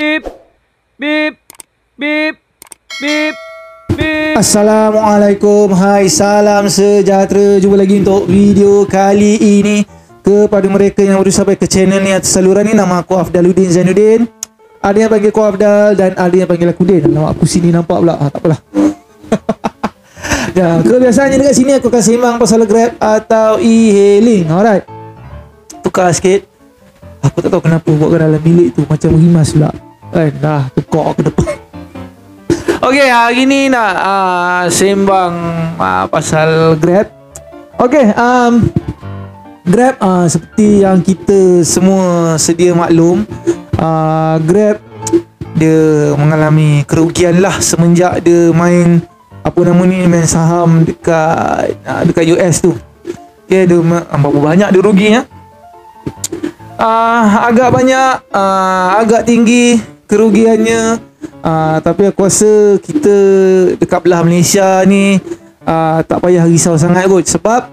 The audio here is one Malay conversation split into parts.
Beep. Beep. Beep. Beep. Beep. Assalamualaikum Hai salam sejahtera Jumpa lagi untuk video kali ini Kepada mereka yang baru sampai ke channel ni Atau saluran ni Nama aku Afdaluddin Zainuddin Ada yang panggil aku Afdal Dan ada yang panggil aku Din Nama aku sini nampak pula ha, Tak apalah Ya, kebiasaannya dekat sini aku akan sembang pasal Grab atau e-hailing. Alright. Tukar sikit. Aku tak tahu kenapa buatkan dalam bilik tu macam rimas pula. Kan dah tukar ke depan. Okey, hari ni nak uh, sembang uh, pasal Grab. Okey, um, Grab uh, seperti yang kita semua sedia maklum, uh, Grab dia mengalami kerugian lah semenjak dia main apa nama ni main saham dekat uh, dekat US tu. Dia ada berapa banyak dia rugi ya. Uh, agak banyak uh, agak tinggi kerugiannya. Uh, tapi aku rasa kita dekat belah Malaysia ni uh, tak payah risau sangat kot sebab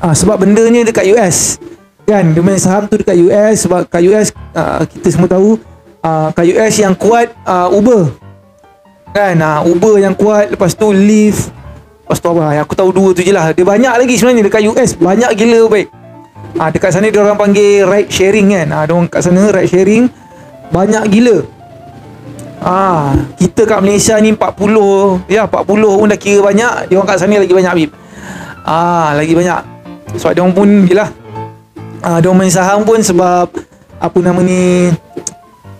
uh, sebab benda ni dekat US kan dia main saham tu dekat US sebab kat US uh, kita semua tahu uh, kat US yang kuat uh, Uber. Kan uh, Uber yang kuat Lepas tu Lyft. Lepas tu apa aku tahu dua tu je lah. Dia banyak lagi sebenarnya Dekat US Banyak gila baik. Ah Dekat sana dia orang panggil Ride sharing kan. Ah Dia orang kat sana ride sharing Banyak gila. Ah Kita kat Malaysia ni 40 Ya 40 pun dah kira banyak. Dia orang kat sana lagi banyak Habib. Ah Lagi banyak. Sebab dia orang pun Yelah. Ah Dia orang main saham pun sebab Apa nama ni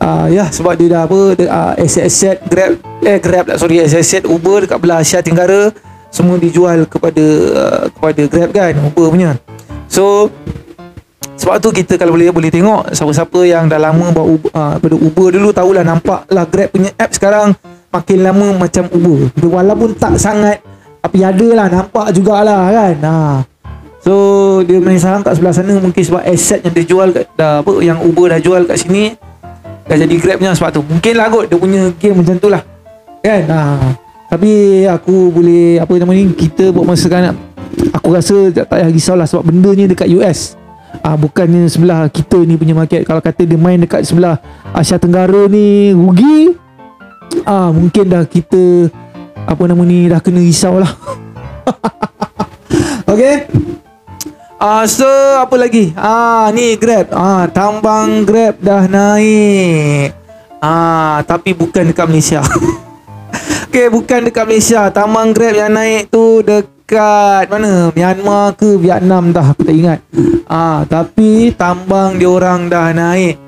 uh, ya sebab dia dah apa uh, aset-aset Grab eh Grab lah sorry aset-aset Uber dekat belah Asia Tenggara. Semua dijual kepada uh, kepada Grab kan Uber punya. So sebab tu kita kalau boleh boleh tengok siapa-siapa yang dah lama buat Uber, uh, Uber dulu tahulah nampak lah Grab punya app sekarang makin lama macam Uber. Walaupun tak sangat tapi ada lah nampak jugalah kan? Ha. So dia main saham kat sebelah sana mungkin sebab aset yang dia jual kat, dah apa yang Uber dah jual kat sini dah jadi grabnya sebab tu. Mungkin lah kot dia punya game macam tu lah kan? Ha. tapi aku boleh apa nama ni kita buat masa sekarang aku rasa tak payah risau lah sebab benda ni dekat US Ha, bukannya sebelah kita ni punya market kalau kata dia main dekat sebelah Asia Tenggara ni rugi ah ha, mungkin dah kita apa nama ni dah kena risau lah Okay Ah uh, so apa lagi? Ah uh, ni Grab. Ah uh, tambang Grab dah naik. Ah uh, tapi bukan dekat Malaysia. Okey, bukan dekat Malaysia. Tambang Grab yang naik tu dekat mana? Myanmar ke Vietnam dah aku tak ingat. Ah uh, tapi tambang dia orang dah naik.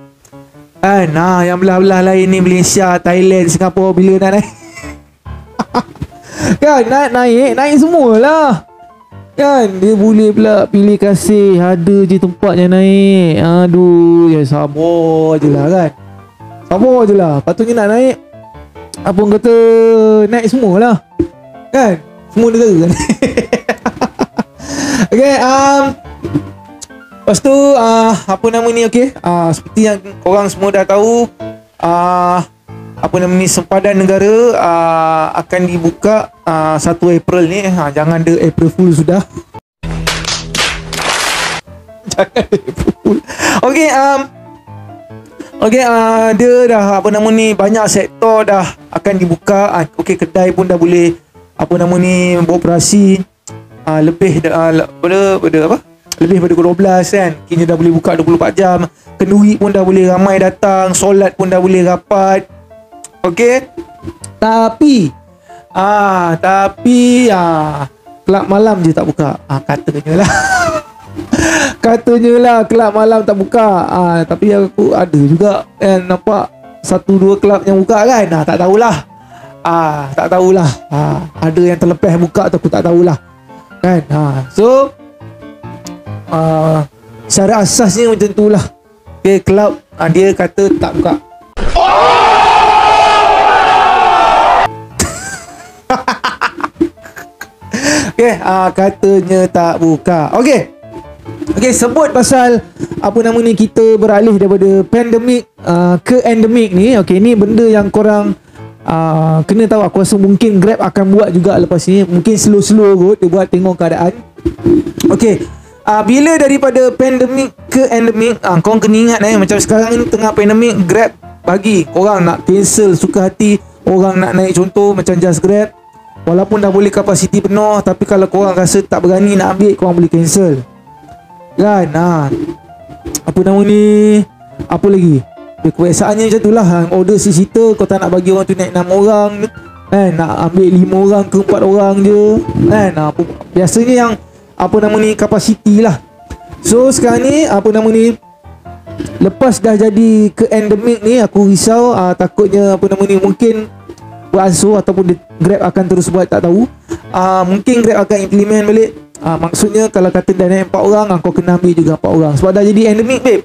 Kan? Ah yang belah-belah lain ni Malaysia, Thailand, Singapura bila dah naik? kan naik naik naik semualah. Kan dia boleh pula pilih kasih Ada je tempat yang naik Aduh Ya sabar je lah kan Sabar je lah Patutnya nak naik Apa kata Naik semualah Kan Semua negara kan? Okay um, Lepas tu uh, Apa nama ni okay? Uh, Seperti yang korang semua dah tahu uh, apa nama ni sempadan negara uh, akan dibuka uh, 1 April ni. Ha, jangan ada April Fool sudah. Jangan April Fool. Okey um okey uh, dia dah apa nama ni banyak sektor dah akan dibuka. Uh, okey kedai pun dah boleh apa nama ni beroperasi uh, lebih uh, pada pada apa lebih pada 12 kan kini dah boleh buka 24 jam kenduri pun dah boleh ramai datang solat pun dah boleh rapat Okey. Tapi ah tapi ah kelab malam je tak buka. Ah katanya lah. katanya lah kelab malam tak buka. Ah tapi aku ada juga eh, nampak satu dua kelab yang buka kan. Ah tak tahulah. Ah tak tahulah. Ah ada yang terlepas buka tu aku tak tahulah. Kan? Ah so ah secara asasnya macam tu lah. Okay, kelab ah, dia kata tak buka. Okey, uh, katanya tak buka. Okey. Okey, sebut pasal apa nama ni kita beralih daripada pandemik uh, ke endemik ni. Okey, ni benda yang korang uh, kena tahu. Aku rasa mungkin Grab akan buat juga lepas ni. Mungkin slow-slow kot dia buat tengok keadaan. Okey. Uh, bila daripada pandemik ke endemik, uh, korang kena ingat eh macam sekarang ni tengah pandemik Grab bagi korang nak cancel suka hati orang nak naik contoh macam Just Grab walaupun dah boleh kapasiti penuh tapi kalau korang rasa tak berani nak ambil korang boleh cancel kan ha. apa nama ni apa lagi kebiasaannya macam tu lah. Order sisita Kau tak nak bagi orang tu naik 6 orang. Kan Nak ambil 5 orang ke 4 orang je. Kan apa, Biasanya yang Apa nama ni Kapasiti lah. So sekarang ni Apa nama ni Lepas dah jadi ke endemic ni Aku risau uh, Takutnya apa nama ni Mungkin Beransur ataupun Grab akan terus buat Tak tahu. Uh, Mungkin Grab akan implement balik. Uh, Maksudnya Kalau kata dah naik 4 orang Kau kena ambil juga 4 orang. Sebab dah jadi endemic babe.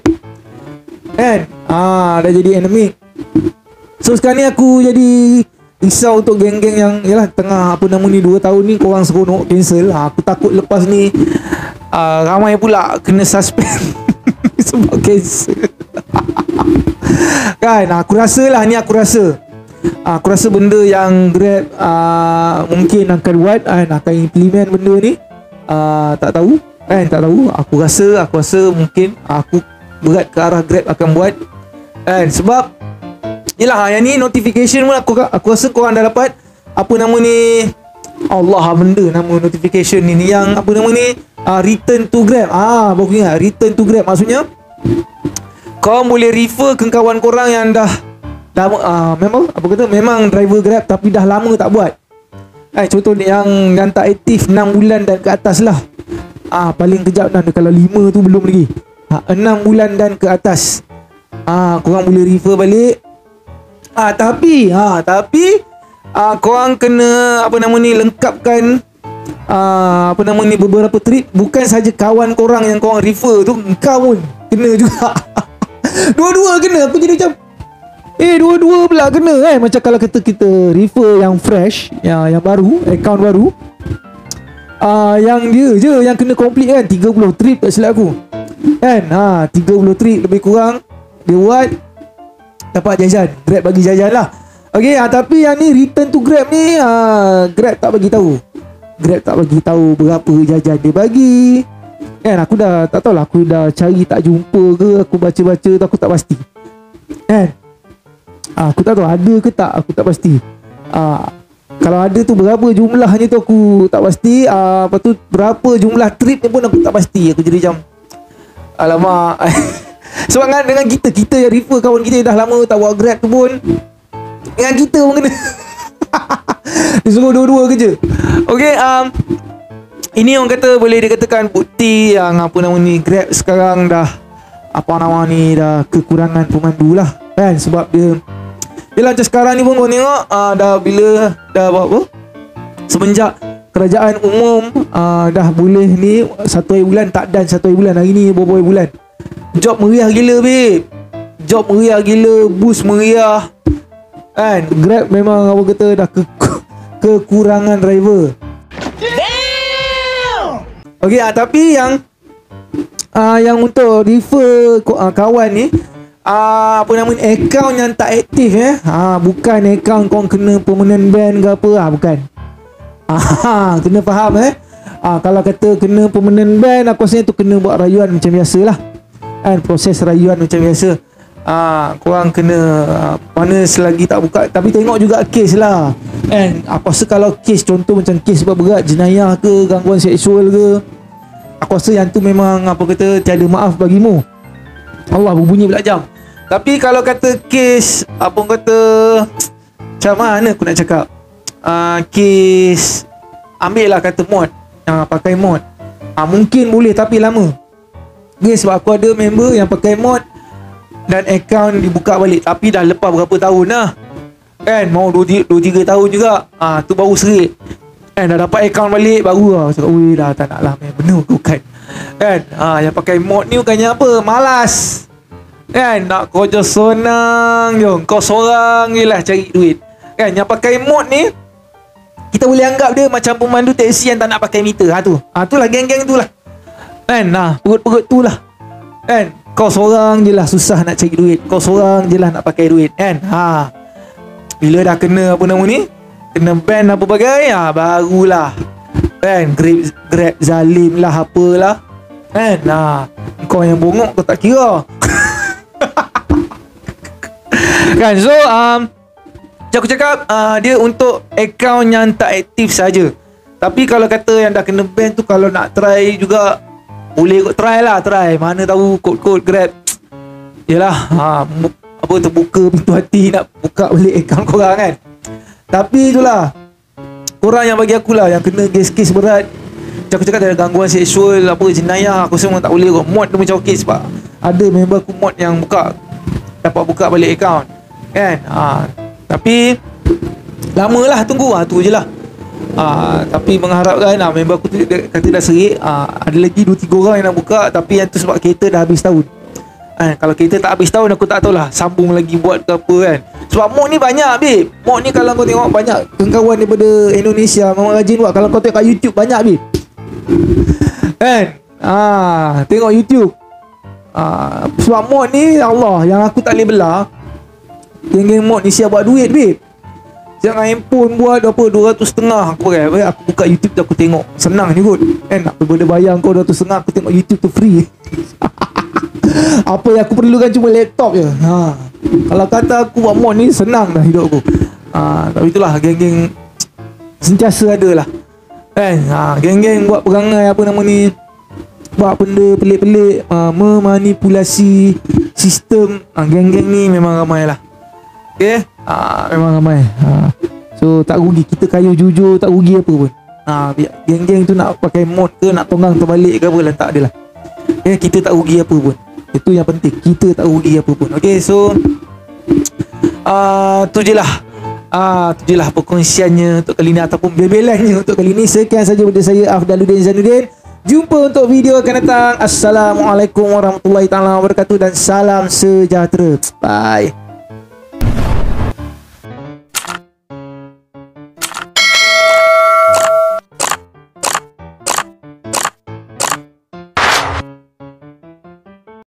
Kan Ah, Dah jadi enemy. So sekarang ni aku jadi Risau untuk geng-geng yang Yalah tengah apa nama ni 2 tahun ni Korang seronok cancel. Ha, Aku takut lepas ni uh, Ramai pula Kena suspend Sebab cancel. Kan aku rasa lah Ni aku rasa. Uh, Aku rasa benda yang Grab uh, Mungkin akan buat kan, Akan implement benda ni. Uh, Tak tahu. Kan tak tahu. Aku rasa Aku rasa mungkin Aku berat ke arah Grab akan buat kan sebab Yelah yang ni notification pun aku, aku rasa korang dah dapat Apa nama ni Allah benda nama notification ni, ni Yang apa nama ni uh, Return to Grab. Ah, Baru ingat Return to Grab Maksudnya Korang boleh refer ke kawan korang yang dah dah uh, Memang Apa kata Memang driver Grab Tapi dah lama tak buat. Eh, contoh ni yang yang tak aktif 6 bulan dan ke atas lah. Ah paling kejap dah kalau 5 tu belum lagi. Ha, 6 bulan dan ke atas ah ha, korang boleh refer balik. Ah ha, tapi ha tapi ah ha, korang kena apa nama ni lengkapkan ah apa nama ni beberapa trip. Bukan saja kawan korang yang korang refer tu kau pun kena juga. Dua-dua kena. Aku jadi macam Eh dua-dua pula kena kan Macam kalau kata kita refer yang fresh Yang yang baru Account baru uh, Yang dia je yang kena complete kan. 30 trip tak silap aku. Kan? Ha, 30 trip lebih kurang Dia buat Dapat jajan. Grab bagi jajan lah. Okay ha, Tapi yang ni return to Grab ni ha, Grab tak bagi tahu. Grab tak bagi tahu Berapa jajan dia bagi. Kan aku dah Tak tahu lah Aku dah cari tak jumpa ke Aku baca-baca tu Aku tak pasti. Kan? Ha, Aku tak tahu ada ke tak Aku tak pasti. Ha, Kalau ada tu berapa jumlahnya tu Aku tak pasti. Ha, Lepas tu Berapa jumlah trip ni pun Aku tak pasti Aku jadi macam Alamak Sebab kan dengan kita Kita yang refer kawan kita Dah lama tak buat grab tu pun Dengan kita pun kena Dia suruh dua-dua kerja. Okay um, Ini orang kata Boleh dikatakan Bukti yang Apa nama ni Grab sekarang dah Apa nama ni Dah kekurangan pemandu lah Kan? Sebab dia Yelah macam sekarang ni pun kau tengok uh, Dah bila Dah buat apa? Semenjak kerajaan umum uh, dah boleh ni satu hari bulan tak dan satu hari bulan hari ni beberapa hari bulan job meriah gila babe. Job meriah gila bus meriah. Kan? Grab memang apa kata dah ke kekurangan driver. Okey ah tapi yang ah yang untuk refer uh, kawan ni ah apa nama ni account yang tak aktif eh. Ah bukan account kau kena permanent ban ke apa ah bukan. Ah, kena faham eh. Ah, kalau kata kena permanent ban, aku rasa tu kena buat rayuan macam biasa lah. Kan, proses rayuan macam biasa. Ah, korang kena ah, mana selagi tak buka tapi tengok juga kes lah. Kan, aku rasa kalau kes contoh macam kes sebab berat jenayah ke gangguan seksual ke aku rasa yang tu memang apa kata tiada maaf bagimu. Allah berbunyi pula jam. Tapi kalau kata kes apa kata macam mana aku nak cakap? uh, kes ambil lah kata mod uh, pakai mod uh, mungkin boleh tapi lama okay, sebab aku ada member yang pakai mod dan account dibuka balik. Tapi dah lepas berapa tahun lah. Kan mau 2-3 tahun juga. Ah uh, tu baru serik. Kan dah dapat account balik baru lah. Cakap weh dah tak nak lah main benar bukan. Kan ah uh, yang pakai mod ni bukannya apa? Malas. Kan nak kerja senang je. Kau seorang je lah cari duit. Kan yang pakai mod ni kita boleh anggap dia macam pemandu teksi yang tak nak pakai meter. Ha tu. Ha tu lah geng-geng tu lah. Kan? Nah, perut-perut tu lah. Kan? Kau seorang je lah susah nak cari duit. Kau seorang je lah nak pakai duit. Kan? Ha. Bila dah kena apa nama ni? Kena ban apa bagai? Ha, barulah. Kan? Grab, grab zalim lah apalah. Kan? Ha. Kau yang bongok kau tak kira. Kan so um, aku cakap uh, Dia untuk Account yang tak aktif saja. Tapi kalau kata yang dah kena ban tu Kalau nak try juga Boleh kot try lah Try. Mana tahu kod-kod grab. Yelah ha, mu- Apa terbuka pintu hati Nak buka balik account korang kan. Tapi itulah Korang yang bagi akulah Yang kena kes-kes berat. Macam aku cakap ada gangguan seksual Apa jenayah Aku semua tak boleh kot. Mod tu macam okey sebab Ada member aku mod yang buka Dapat buka balik account. Kan? Ha, Tapi Lamalah tunggu. Ha, Tu je lah Ah, tapi mengharapkan ah, member aku kata dah serik ah, ada lagi 2 3 orang yang nak buka tapi yang tu sebab kereta dah habis tahun. Kan kalau kereta tak habis tahun aku tak tahulah sambung lagi buat ke apa kan. Sebab mod ni banyak babe. Mod ni kalau kau tengok banyak kawan daripada Indonesia memang rajin buat. Kalau kau tengok kat YouTube banyak babe. Kan? Ah, tengok YouTube. Ah, sebab mod ni Allah yang aku tak boleh belah. Geng-geng mod ni siap buat duit babe. Jangan handphone buat apa 200 setengah aku pakai. Baik, Aku buka YouTube tu aku tengok. Senang je kot. Kan nak boleh bayar kau 200 setengah aku tengok YouTube tu free. apa yang aku perlukan cuma laptop je. Ha. Kalau kata aku buat mod ni senang dah hidup aku. Ha, tapi itulah geng-geng sentiasa ada lah. Kan? Ha, geng-geng buat perangai apa nama ni buat benda pelik-pelik uh, memanipulasi sistem uh, geng-geng ni memang ramai lah Okay uh, Memang ramai. Uh, So tak rugi. Kita kayu jujur Tak rugi apa pun. Uh, Geng-geng tu nak pakai mod ke Nak tonggang terbalik ke apa lah Tak adalah Okay Kita tak rugi apa pun. Itu yang penting. Kita tak rugi apa pun. Okay so uh, Tu je lah. Ah, tu je lah perkongsiannya untuk kali ni ataupun bebelannya untuk kali ni. Sekian saja daripada saya Afdaluddin Zainuddin. Jumpa untuk video akan datang. Assalamualaikum warahmatullahi taala wabarakatuh dan salam sejahtera. Bye.